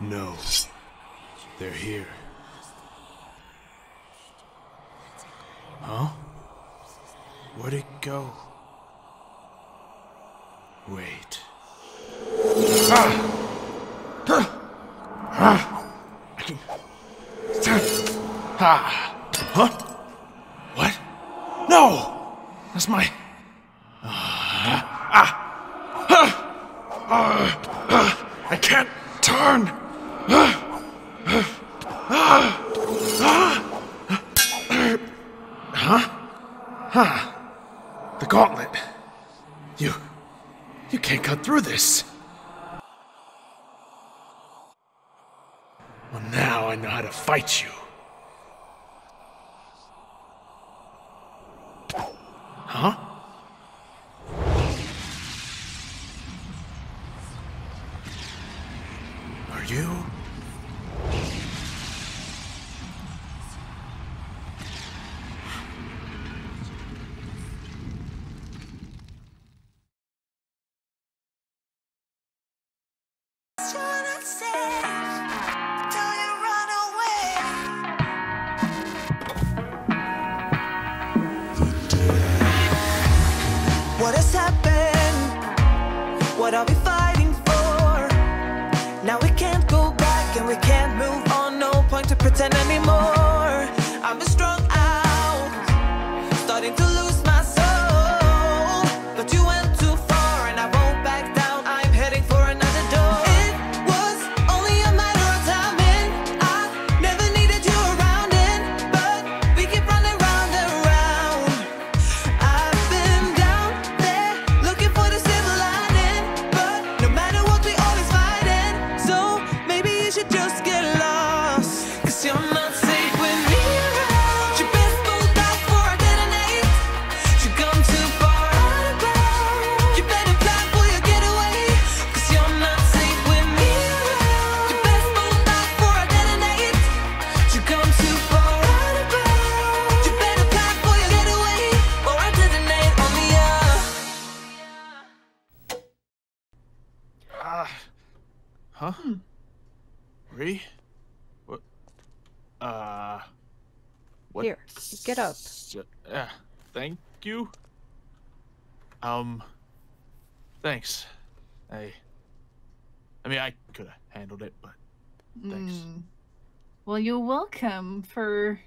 No. They're here. Huh? Where'd it go? Wait. Ah! Ah. Huh? What? No! That's my. Ah! Ah! I can't turn! Huh? Huh? The gauntlet. You. You can't cut through this. Well, now I know how to fight you. Huh? Are you? What are we fighting for? Now we can't go back and we can't move on. No point to pretend anymore. What? Here, get up. Yeah. Thank you. Um. Thanks. I. I mean, I could have handled it, but thanks. Mm. Well, you're welcome for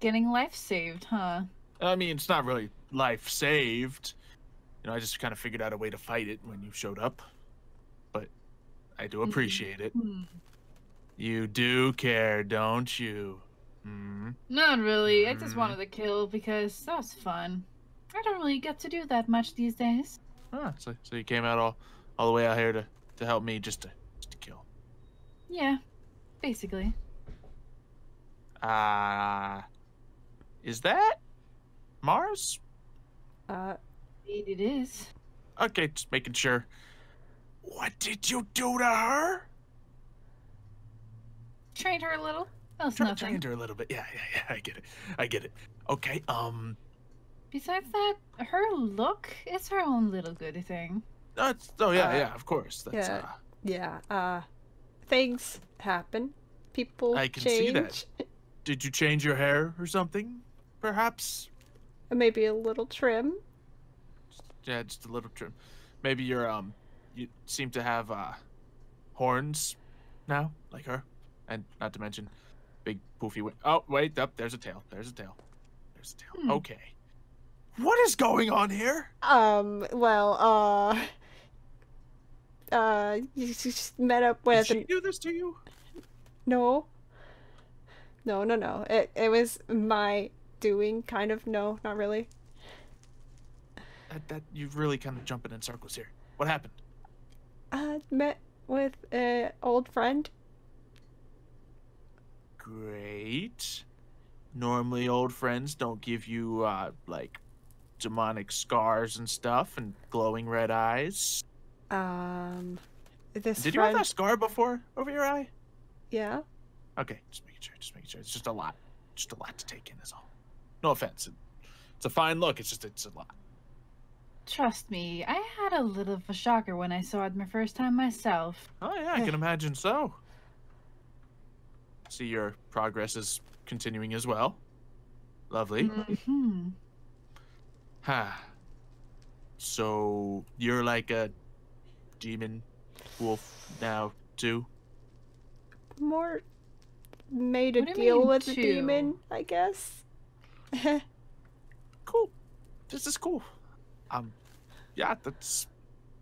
getting life saved, huh? I mean, it's not really life saved. You know, I just kind of figured out a way to fight it when you showed up. But I do appreciate it. Hmm. You do care, don't you? Hmm. Not really. I just Mm. wanted to kill because that was fun. I don't really get to do that much these days. Ah, so, so you came out all, all the way out here to, to help me just to, just to kill. Yeah, basically. Uh, is that Mars? Uh, Indeed it is. Okay, just making sure. What did you do to her? Trained her a little. That was Tra- nothing. trained her a little bit. Yeah, yeah, yeah. I get it. I get it. Okay. Um. Besides that, her look is her own little goody thing. That's. Oh yeah, Uh, yeah. Of course. That's. yeah. Uh, yeah, uh, things happen. People I can change. see that. did you change your hair or something? Perhaps. Maybe a little trim. Yeah, just a little trim. Maybe you're um. You seem to have uh, horns now, like her, and not to mention, big poofy. Oh wait, up. there's a tail. There's a tail. There's a tail. Hmm. Okay. What is going on here? Um, well, uh, uh, you just met up Did with she do this to you? No. No, no, no. It, it was my doing, kind of. No, not really. That, that you're really kind of jumping in circles here. What happened? Uh, met with an old friend. Great. Normally, old friends don't give you uh like demonic scars and stuff and glowing red eyes. Um, this Did you have friend... that scar before over your eye? Yeah? Okay, just making sure. Just making sure. It's just a lot. Just a lot to take in. Is all. No offense. It's a fine look. It's just it's a lot. Trust me, I had a little of a shocker when I saw it my first time myself. Oh yeah, I can imagine so. See your progress is continuing as well. Lovely. Mm-hmm. Ha. So you're like a demon wolf now too? More made a What do you deal mean, with the two? demon, I guess. Cool. This is cool. Um, yeah, that's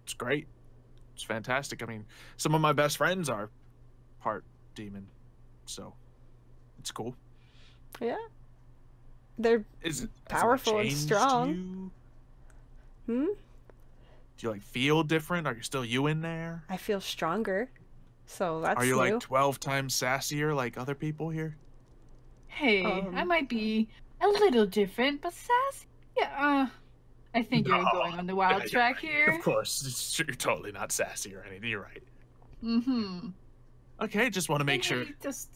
it's great. It's fantastic. I mean, some of my best friends are part demon, so it's cool. yeah. They're Is it has it, like, Powerful and strong. You? hmm. Do you like feel different? Are you still you in there? I feel stronger. So that's Are you new. like twelve times sassier like other people here? Hey, I Um, might be a little different, but sassy. Yeah, uh, I think you're No, going on the wild Yeah, track you're, here. Of course, you're totally not sassy or anything. You're right. Mm-hmm. Okay, just want to make sure Just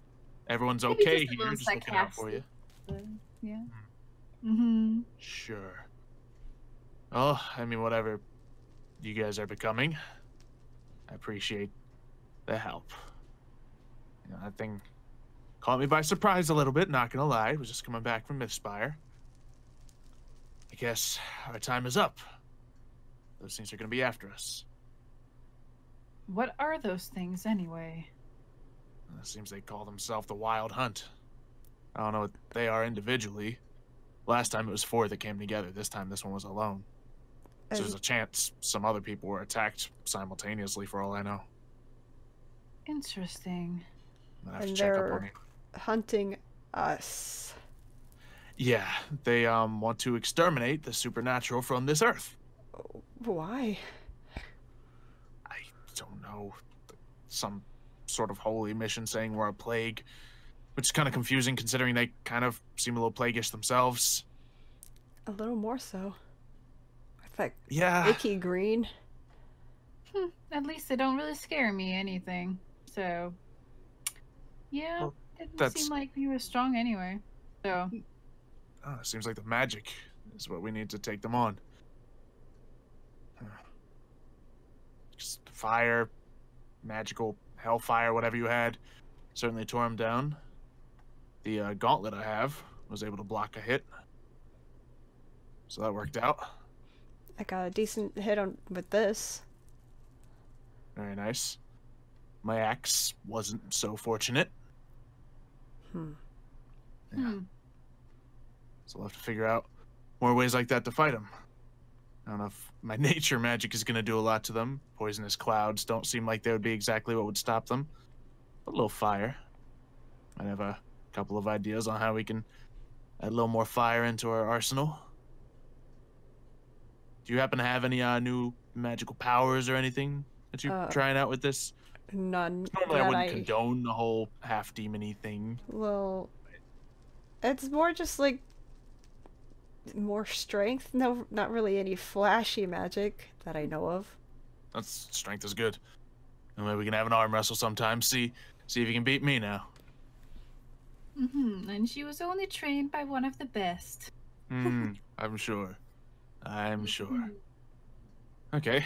everyone's okay just here. Just looking out for you. yeah. Mm-hmm. Sure. Oh, I mean, whatever you guys are becoming, I appreciate the help. You know, that thing caught me by surprise a little bit, not gonna lie. I was just coming back from Mistspire. I guess our time is up. Those things are gonna be after us. What are those things anyway? It seems they call themselves the Wild Hunt. I don't know what they are individually. Last time it was four that came together. This time this one was alone. So there's a chance some other people were attacked simultaneously for all I know. Interesting. I'm gonna have And to check up they're- on it. hunting us. Yeah, they um want to exterminate the supernatural from this earth. Why? I don't know. Some sort of holy mission saying we're a plague. Which is kind of confusing considering they kind of seem a little plaguish themselves. A little more so. I thought Yeah. icky green. Hmm, at least they don't really scare me anything. So, yeah, Well, it didn't that's- seem like you were strong anyway. So, Oh, it seems like the magic is what we need to take them on. Just fire, magical hellfire, whatever you had, certainly tore him down. The uh, gauntlet I have was able to block a hit, so that worked out. I got a decent hit on with this. Very nice. My axe wasn't so fortunate, Hmm. Yeah. hmm. so we'll have to figure out more ways like that to fight them. I don't know if my nature magic is going to do a lot to them. Poisonous clouds don't seem like they would be exactly what would stop them. But a little fire. I have a couple of ideas on how we can add a little more fire into our arsenal. Do you happen to have any uh, new magical powers or anything that you're Uh, trying out with this? None Normally, I wouldn't I condone the whole half demony thing. well. It's more just like more strength. No, not really any flashy magic that I know of. That's strength is good. And maybe we can have an arm wrestle sometime. See, see if you can beat me now. Mm-hmm. And she was only trained by one of the best. Hmm. I'm sure. I'm sure. Mhm. Okay.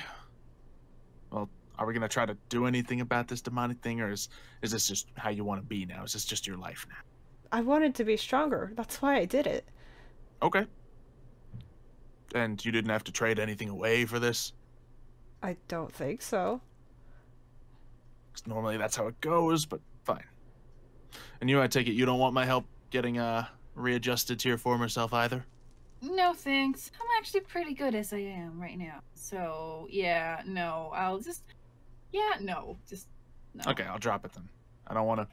Well, are we gonna try to do anything about this demonic thing, or is is this just how you want to be now? Is this just your life now? I wanted to be stronger. That's why I did it. Okay. And you didn't have to trade anything away for this. I don't think so. 'Cause normally that's how it goes, but fine. And you, I take it, you don't want my help getting uh readjusted to your former self either. No thanks. I'm actually pretty good as I am right now. So, yeah, no. I'll just. Yeah, no. Just. No. Okay, I'll drop it then. I don't want to.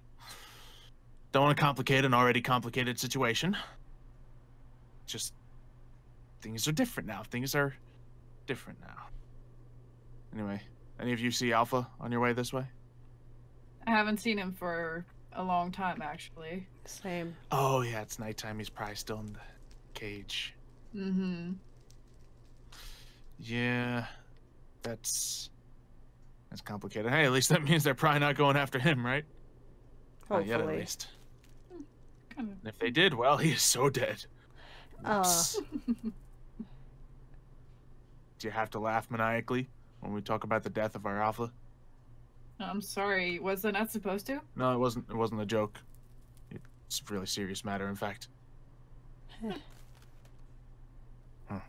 Don't want to complicate an already complicated situation. Just things are different now. Things are different now. Anyway, any of you see Alpha on your way this way? I haven't seen him for a long time, actually. Same. Oh yeah, it's nighttime. He's probably still in the cage. Mm hmm. Yeah, that's that's complicated. Hey, at least that means they're probably not going after him, right? Not yet, at least. Kind And if they did, well, he is so dead. Uh, Whoops. Do you have to laugh maniacally when we talk about the death of our alpha? I'm sorry. Was I not supposed to? No, it wasn't. It wasn't a joke. It's a really serious matter, in fact. Huh.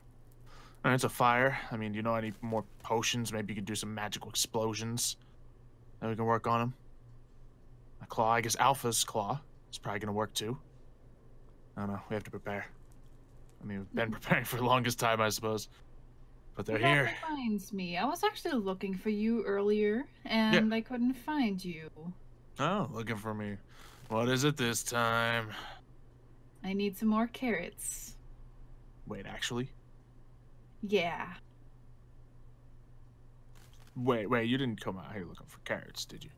And it's a fire. I mean, do you know any more potions? Maybe you could do some magical explosions. Then we can work on them. A claw, I guess Alpha's claw is probably gonna work too. I don't know. We have to prepare. I mean, we've been preparing for the longest time, I suppose. But they're that here. reminds me. I was actually looking for you earlier, and I couldn't find you. Oh, looking for me. What is it this time? I need some more carrots. Wait, actually? Yeah. Wait, wait, you didn't come out here looking for carrots, did you?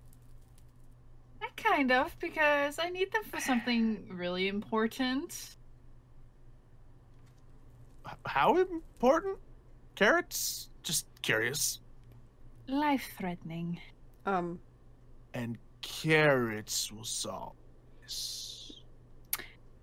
I kind of, because I need them for something really important. How important? Carrots? Just curious. Life threatening. Um, And carrots will solve this.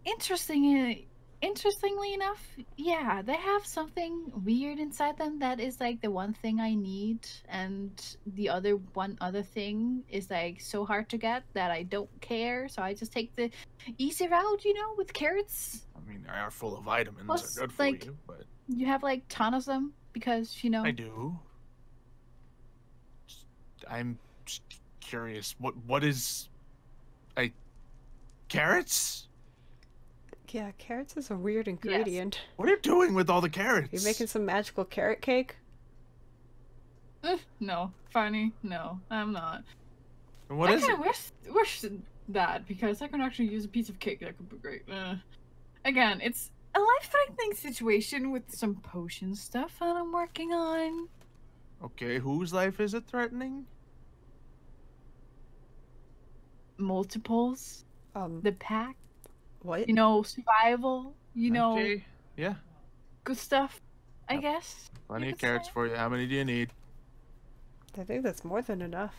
Interesting. Interestingly enough, yeah, they have something weird inside them that is like the one thing I need, and the other one other thing is like so hard to get that I don't care. So I just take the easy route, you know, with carrots. I mean, they are full of vitamins. Plus, They're good for like- you, but You have like ton of them because you know. I do. I'm just curious. What what is a carrots? yeah, carrots is a weird ingredient. What are you doing with all the carrots? You're making some magical carrot cake? Eh, no, funny. No, I'm not. What I is it? kinda wish wish that because I can actually use a piece of cake. That could be great. Uh, again, it's a life-threatening situation with some potion stuff that I'm working on. Okay, whose life is it threatening? Multiples, Um, the pack, what? you know, survival, you know, Okay, yeah, good stuff. I Yep. guess. plenty of carrots say. for you. How many do you need? I think that's more than enough.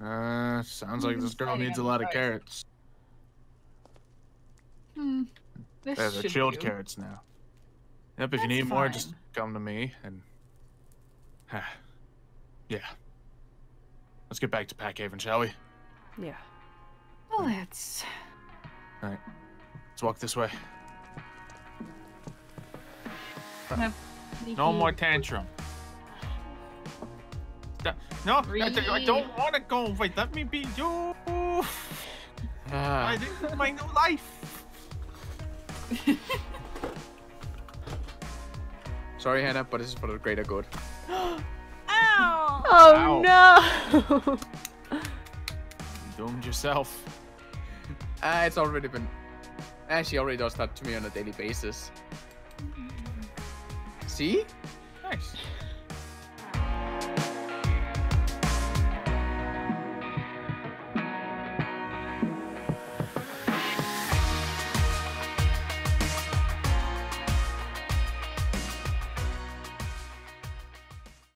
Uh, sounds like this girl needs a lot of carrots. Hmm. This They're the chilled do. carrots now. Yep, if you That's need more, just come to me and. yeah. Let's get back to Packhaven, shall we? Yeah. Well, let's. Alright. Let's walk this way. No more tantrum. No, I, I don't want to go. Wait, let me be you. I, this is my new life. Sorry, Hannah, but this is for the greater good. Ow! Oh no! You doomed yourself. Uh, it's already been. Uh, she already does that to me on a daily basis. See? Nice.